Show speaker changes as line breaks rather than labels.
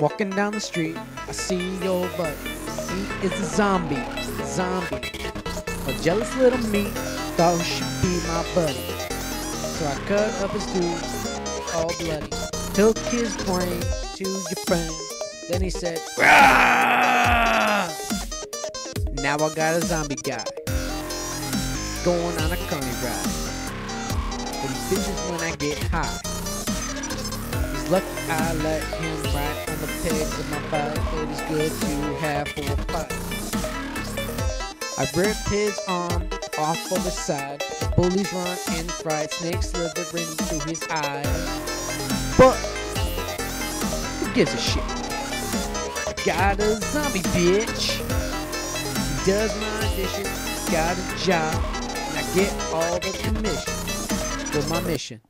walking down the street. I see your buddy. He is a zombie. Zombie. A jealous little me thought he should be my buddy. So I cut up his dude, all bloody. Took his brain to your friend. Then he said, "Rah!" Now I got a zombie guy going on a carny ride. But he bitches when I get high. Lucky I let him ride on the pegs of my bike. It is good to have for a fight. I ripped his arm off of the side. Bullies run in fright, snakes slithering through his eyes. But who gives a shit? Got a zombie bitch. He does my dishes, got a job, and I get all the commission for my mission.